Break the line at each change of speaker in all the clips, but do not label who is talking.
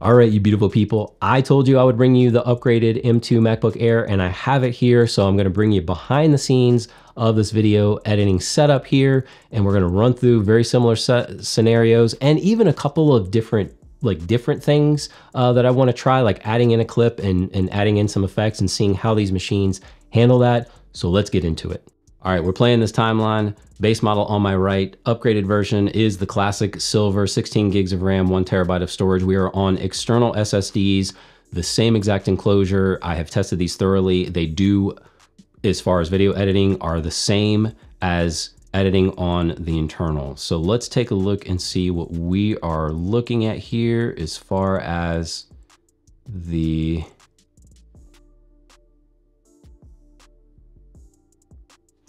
All right, you beautiful people. I told you I would bring you the upgraded M2 MacBook Air and I have it here. So I'm gonna bring you behind the scenes of this video editing setup here. And we're gonna run through very similar scenarios and even a couple of different like different things uh, that I wanna try, like adding in a clip and, and adding in some effects and seeing how these machines handle that. So let's get into it. All right, we're playing this timeline. Base model on my right, upgraded version is the classic silver, 16 gigs of RAM, one terabyte of storage. We are on external SSDs, the same exact enclosure. I have tested these thoroughly. They do, as far as video editing, are the same as editing on the internal. So let's take a look and see what we are looking at here as far as the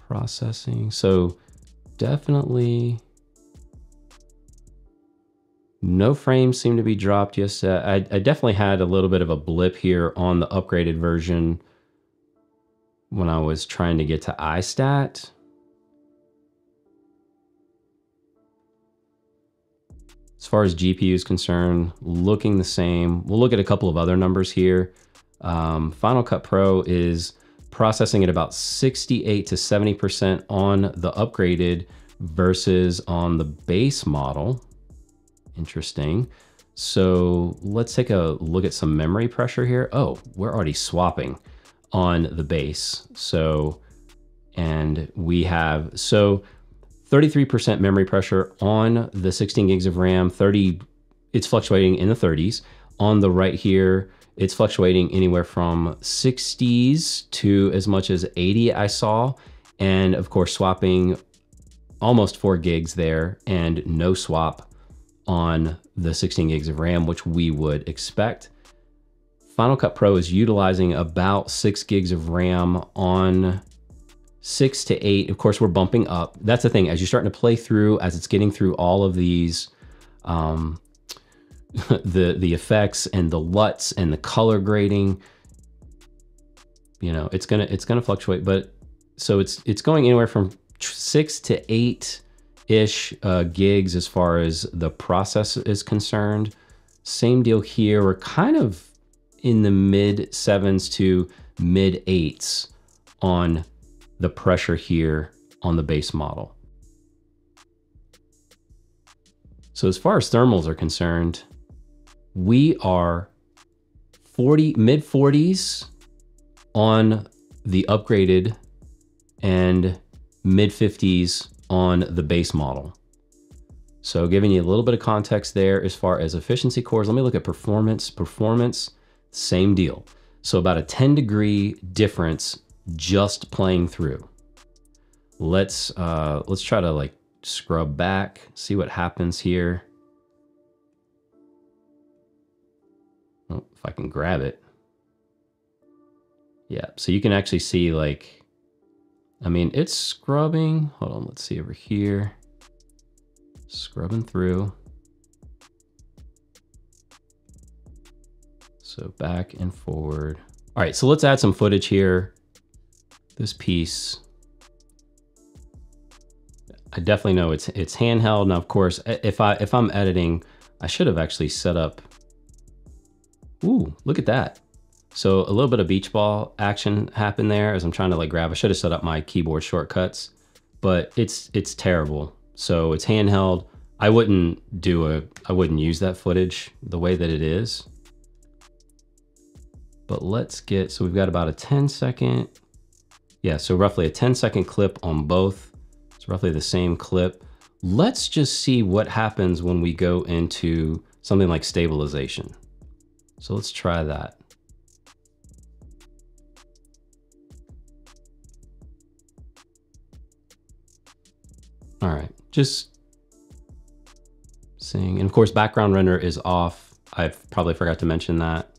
processing. So definitely no frames seem to be dropped. Yes, uh, I, I definitely had a little bit of a blip here on the upgraded version when I was trying to get to iStat. As far as GPU is concerned, looking the same. We'll look at a couple of other numbers here. Um, Final Cut Pro is processing at about 68 to 70% on the upgraded versus on the base model. Interesting. So let's take a look at some memory pressure here. Oh, we're already swapping on the base. So, and we have, so 33% memory pressure on the 16 gigs of RAM, 30, it's fluctuating in the 30s. On the right here, it's fluctuating anywhere from 60s to as much as 80 I saw. And of course, swapping almost four gigs there and no swap on the 16 gigs of RAM, which we would expect. Final Cut Pro is utilizing about six gigs of RAM on six to eight. Of course, we're bumping up. That's the thing, as you're starting to play through, as it's getting through all of these um, the the effects and the LUTs and the color grading. You know, it's gonna it's gonna fluctuate, but so it's it's going anywhere from six to eight ish uh, gigs as far as the process is concerned. Same deal here. We're kind of in the mid sevens to mid eights on the pressure here on the base model. So as far as thermals are concerned, we are 40 mid 40s on the upgraded and mid 50s on the base model. So giving you a little bit of context there as far as efficiency cores, let me look at performance. Performance, same deal. So about a 10 degree difference just playing through. Let's uh, let's try to like scrub back, see what happens here. Oh, if I can grab it. Yeah, so you can actually see like, I mean, it's scrubbing. Hold on, let's see over here. Scrubbing through. So back and forward. All right, so let's add some footage here. This piece. I definitely know it's it's handheld. Now, of course, if I if I'm editing, I should have actually set up Ooh, look at that. So a little bit of beach ball action happened there as I'm trying to like grab. I should have set up my keyboard shortcuts, but it's it's terrible. So it's handheld. I wouldn't do a I wouldn't use that footage the way that it is. But let's get so we've got about a 10 second. Yeah, so roughly a 10 second clip on both. It's roughly the same clip. Let's just see what happens when we go into something like stabilization. So let's try that. All right, just seeing. And of course, background render is off. I probably forgot to mention that.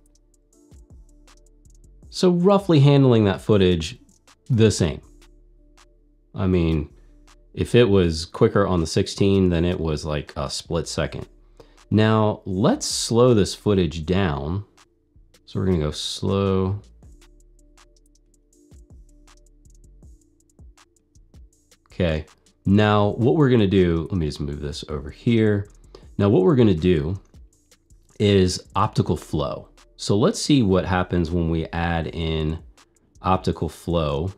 So roughly handling that footage the same. I mean, if it was quicker on the 16, then it was like a split second. Now let's slow this footage down. So we're gonna go slow. Okay, now what we're gonna do, let me just move this over here. Now what we're gonna do is optical flow. So let's see what happens when we add in optical flow.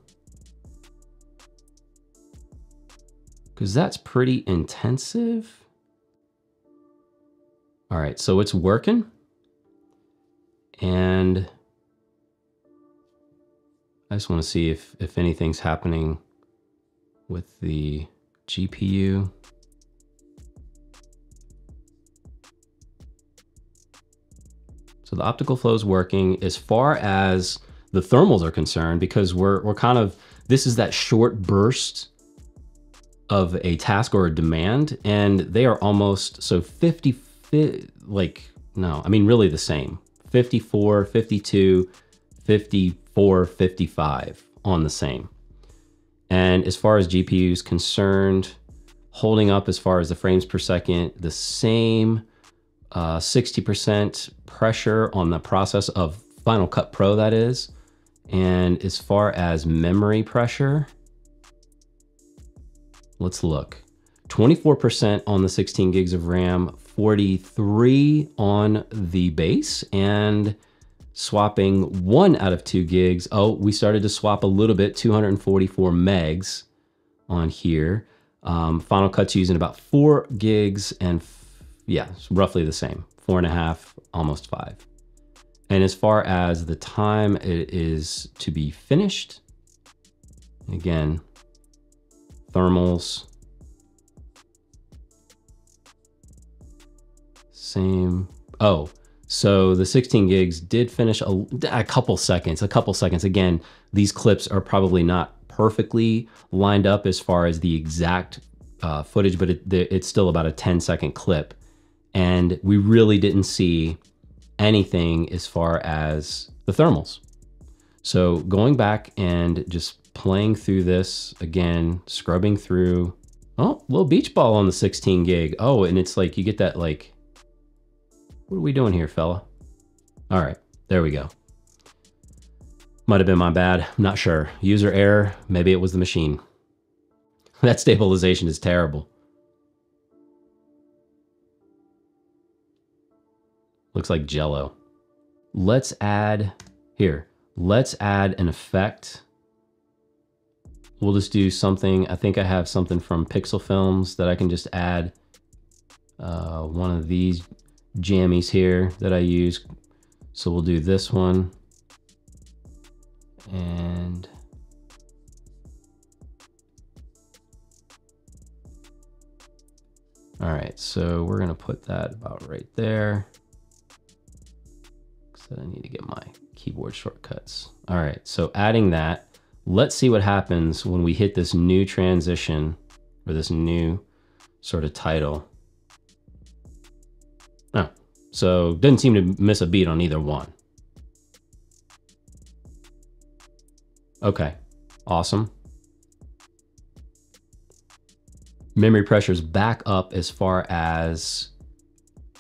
Because that's pretty intensive. All right, so it's working. And I just want to see if, if anything's happening with the GPU. So the optical flow is working as far as the thermals are concerned, because we're, we're kind of, this is that short burst of a task or a demand, and they are almost, so 50, like, no, I mean, really the same. 54, 52, 54, 55 on the same. And as far as GPU is concerned, holding up as far as the frames per second, the same 60% uh, pressure on the process of Final Cut Pro, that is. And as far as memory pressure, let's look. 24% on the 16 gigs of RAM, 43 on the base, and swapping one out of two gigs. Oh, we started to swap a little bit, 244 megs on here. Um, Final Cut's using about four gigs and yeah, roughly the same, four and a half, almost five. And as far as the time it is to be finished, again, thermals, same. Oh, so the 16 gigs did finish a, a, couple seconds, a couple seconds. Again, these clips are probably not perfectly lined up as far as the exact uh, footage, but it, it's still about a 10 second clip and we really didn't see anything as far as the thermals. So going back and just playing through this again, scrubbing through, oh, little beach ball on the 16 gig. Oh, and it's like, you get that like, what are we doing here, fella? All right, there we go. Might have been my bad, I'm not sure. User error, maybe it was the machine. That stabilization is terrible. Looks like jello. Let's add, here, let's add an effect. We'll just do something, I think I have something from Pixel Films that I can just add uh, one of these jammies here that I use. So we'll do this one. And all right, so we're gonna put that about right there. So I need to get my keyboard shortcuts. All right, so adding that, let's see what happens when we hit this new transition or this new sort of title. Oh, so didn't seem to miss a beat on either one. Okay, awesome. Memory pressure's back up as far as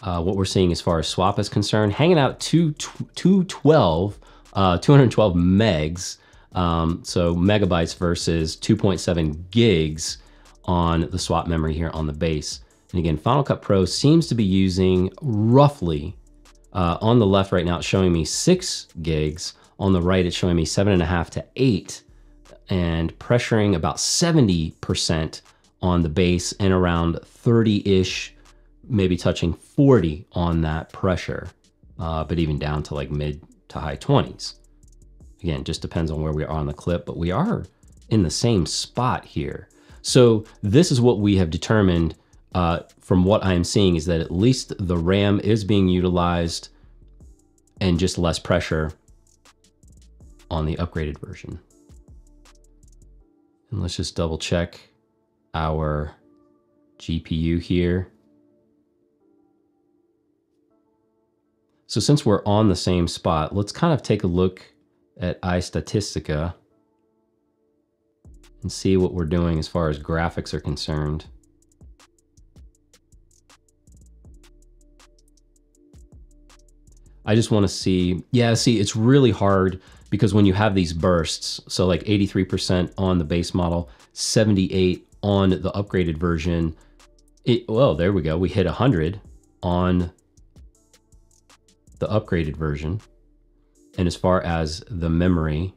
uh, what we're seeing as far as swap is concerned, hanging out 2, 212, uh, 212 megs, um, so megabytes versus 2.7 gigs on the swap memory here on the base. And again, Final Cut Pro seems to be using roughly, uh, on the left right now, it's showing me six gigs. On the right, it's showing me seven and a half to eight and pressuring about 70% on the base and around 30-ish maybe touching 40 on that pressure, uh, but even down to like mid to high 20s. Again, just depends on where we are on the clip, but we are in the same spot here. So this is what we have determined uh, from what I am seeing is that at least the RAM is being utilized and just less pressure on the upgraded version. And let's just double check our GPU here. So since we're on the same spot, let's kind of take a look at iStatistica and see what we're doing as far as graphics are concerned. I just want to see, yeah, see, it's really hard because when you have these bursts, so like 83% on the base model, 78 on the upgraded version, it, well, there we go. We hit 100 on the upgraded version. And as far as the memory,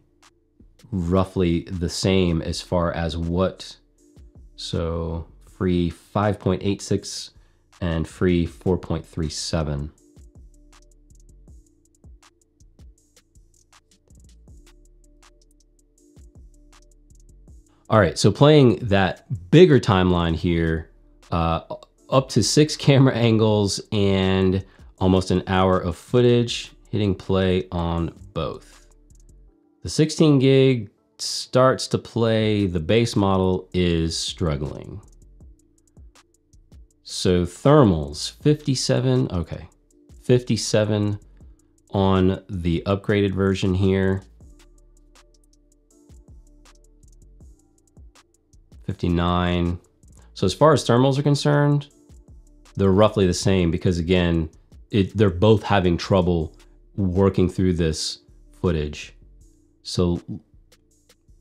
roughly the same as far as what. So free 5.86 and free 4.37. All right, so playing that bigger timeline here, uh, up to six camera angles and almost an hour of footage, hitting play on both. The 16 gig starts to play, the base model is struggling. So thermals, 57, okay. 57 on the upgraded version here. 59. So as far as thermals are concerned, they're roughly the same because again, it, they're both having trouble working through this footage. So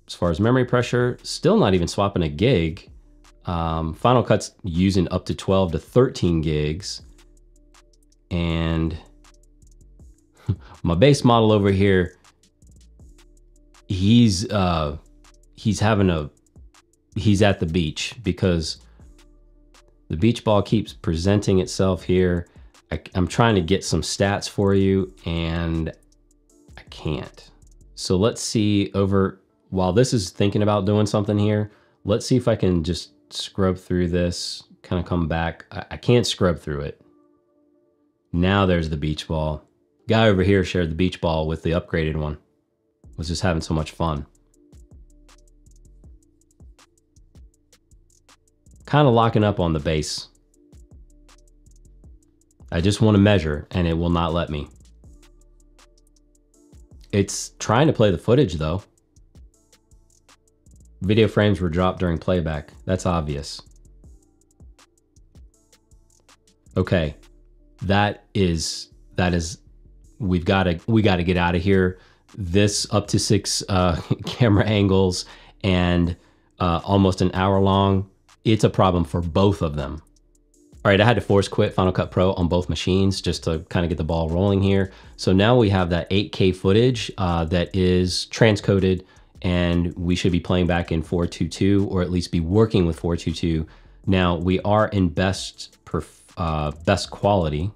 as far as memory pressure, still not even swapping a gig. Um, Final Cut's using up to 12 to 13 gigs. And my base model over here, he's uh, he's having a he's at the beach because the beach ball keeps presenting itself here. I, I'm trying to get some stats for you and I can't. So let's see over, while this is thinking about doing something here, let's see if I can just scrub through this, kind of come back. I, I can't scrub through it. Now there's the beach ball. Guy over here shared the beach ball with the upgraded one. Was just having so much fun. Kind of locking up on the base. I just want to measure and it will not let me. It's trying to play the footage though. Video frames were dropped during playback. That's obvious. Okay, that is, that is, we've got to, we got to get out of here. This up to six uh, camera angles and uh, almost an hour long it's a problem for both of them. All right, I had to force quit Final Cut Pro on both machines just to kind of get the ball rolling here. So now we have that 8K footage uh, that is transcoded and we should be playing back in 422 or at least be working with 422. Now we are in best, uh, best quality.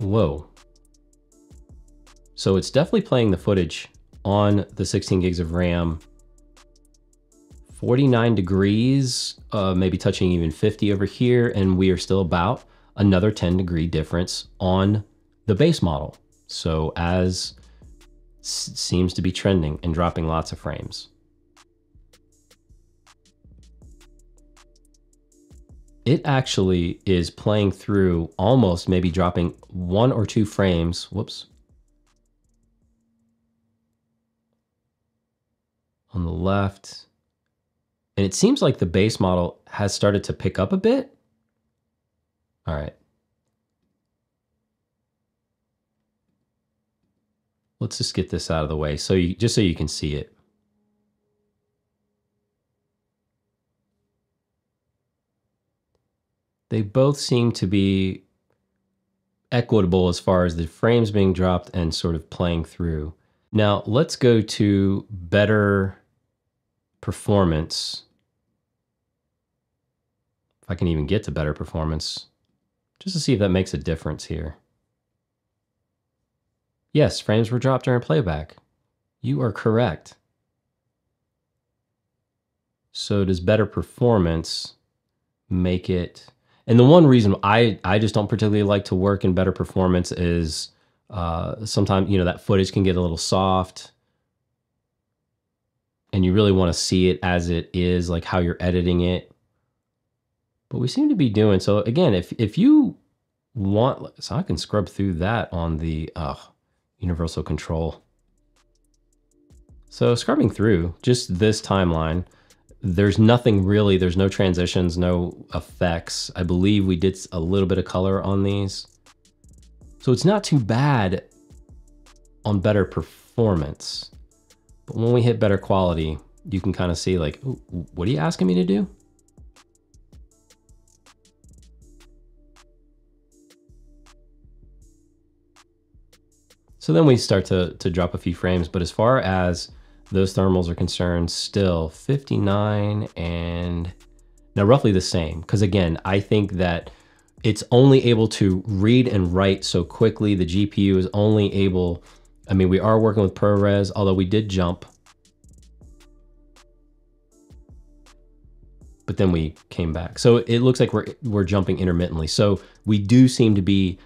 Whoa. So it's definitely playing the footage on the 16 gigs of RAM. 49 degrees, uh, maybe touching even 50 over here, and we are still about another 10 degree difference on the base model. So as seems to be trending and dropping lots of frames. It actually is playing through almost maybe dropping one or two frames. Whoops. On the left. And it seems like the base model has started to pick up a bit. All right. Let's just get this out of the way so you just so you can see it. They both seem to be equitable as far as the frames being dropped and sort of playing through. Now let's go to better performance. If I can even get to better performance, just to see if that makes a difference here. Yes, frames were dropped during playback. You are correct. So does better performance make it and the one reason I I just don't particularly like to work in better performance is uh, sometimes you know that footage can get a little soft, and you really want to see it as it is, like how you're editing it. But we seem to be doing so. Again, if if you want, so I can scrub through that on the uh, universal control. So scrubbing through just this timeline there's nothing really, there's no transitions, no effects. I believe we did a little bit of color on these. So it's not too bad on better performance. But when we hit better quality, you can kind of see like, what are you asking me to do? So then we start to, to drop a few frames. But as far as those thermals are concerned, still 59 and now roughly the same. Because again, I think that it's only able to read and write so quickly. The GPU is only able, I mean, we are working with ProRes, although we did jump. But then we came back. So it looks like we're, we're jumping intermittently. So we do seem to be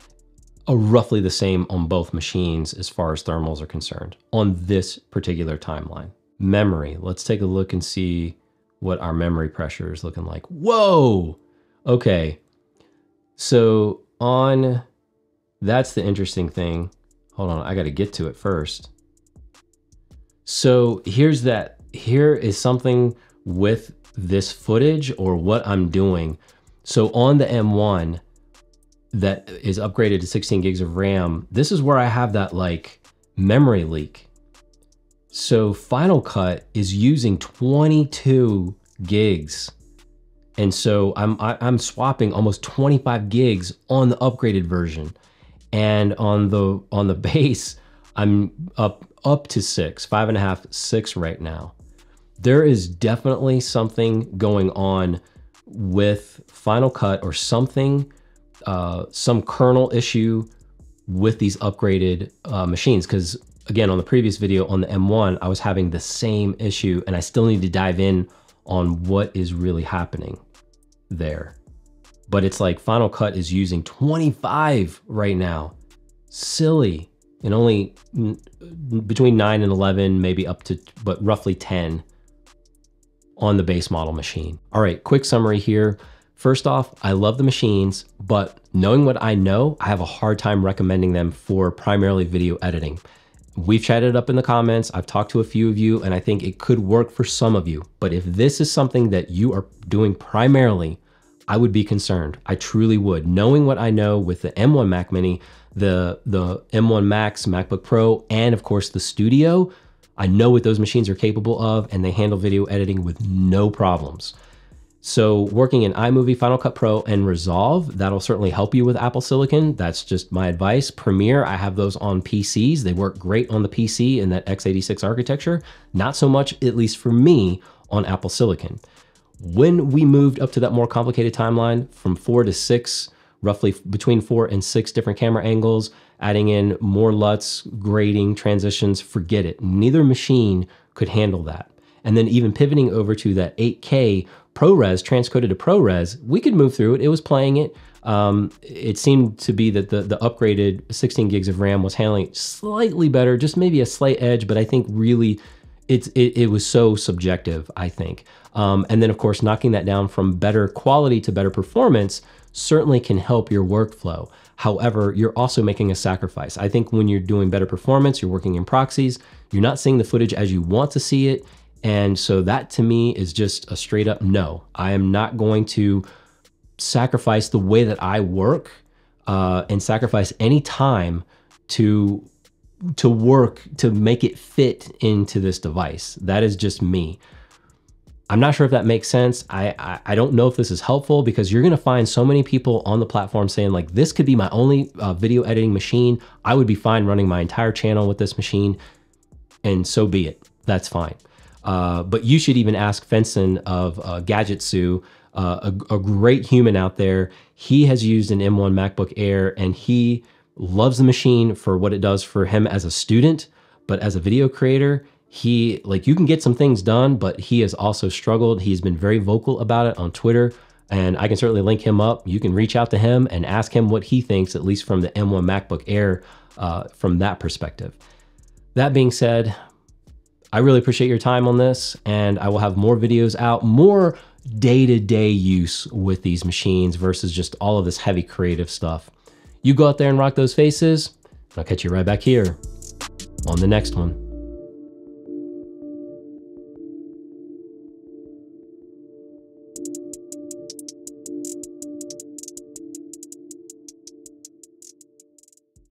roughly the same on both machines as far as thermals are concerned on this particular timeline. Memory, let's take a look and see what our memory pressure is looking like. Whoa! Okay, so on, that's the interesting thing. Hold on, I gotta get to it first. So here's that, here is something with this footage or what I'm doing. So on the M1, that is upgraded to 16 gigs of RAM, this is where I have that like memory leak. So Final Cut is using 22 gigs. And so I'm I, am i am swapping almost 25 gigs on the upgraded version. And on the on the base, I'm up up to six, five and a half, six right now. There is definitely something going on with Final Cut or something uh, some kernel issue with these upgraded uh, machines. Because again, on the previous video on the M1, I was having the same issue and I still need to dive in on what is really happening there. But it's like Final Cut is using 25 right now. Silly. And only between 9 and 11, maybe up to, but roughly 10 on the base model machine. All right, quick summary here. First off, I love the machines, but knowing what I know, I have a hard time recommending them for primarily video editing. We've chatted up in the comments, I've talked to a few of you, and I think it could work for some of you. But if this is something that you are doing primarily, I would be concerned. I truly would. Knowing what I know with the M1 Mac Mini, the, the M1 Max, MacBook Pro, and of course the Studio, I know what those machines are capable of and they handle video editing with no problems. So working in iMovie, Final Cut Pro, and Resolve, that'll certainly help you with Apple Silicon. That's just my advice. Premiere, I have those on PCs. They work great on the PC in that x86 architecture. Not so much, at least for me, on Apple Silicon. When we moved up to that more complicated timeline from four to six, roughly between four and six different camera angles, adding in more LUTs, grading, transitions, forget it. Neither machine could handle that. And then even pivoting over to that 8K ProRes, transcoded to ProRes, we could move through it. It was playing it. Um, it seemed to be that the, the upgraded 16 gigs of RAM was handling it slightly better, just maybe a slight edge, but I think really it's, it, it was so subjective, I think. Um, and then, of course, knocking that down from better quality to better performance certainly can help your workflow. However, you're also making a sacrifice. I think when you're doing better performance, you're working in proxies, you're not seeing the footage as you want to see it, and so that to me is just a straight up no. I am not going to sacrifice the way that I work uh, and sacrifice any time to to work to make it fit into this device. That is just me. I'm not sure if that makes sense. I, I, I don't know if this is helpful because you're gonna find so many people on the platform saying like, this could be my only uh, video editing machine. I would be fine running my entire channel with this machine and so be it. That's fine. Uh, but you should even ask Fenson of uh, Gadgetsu, uh, a, a, great human out there. He has used an M1 MacBook Air and he loves the machine for what it does for him as a student, but as a video creator, he like you can get some things done, but he has also struggled. He's been very vocal about it on Twitter, and I can certainly link him up. You can reach out to him and ask him what he thinks, at least from the M1 MacBook Air, uh, from that perspective. That being said, I really appreciate your time on this and I will have more videos out, more day-to-day -day use with these machines versus just all of this heavy creative stuff. You go out there and rock those faces, and I'll catch you right back here on the next one.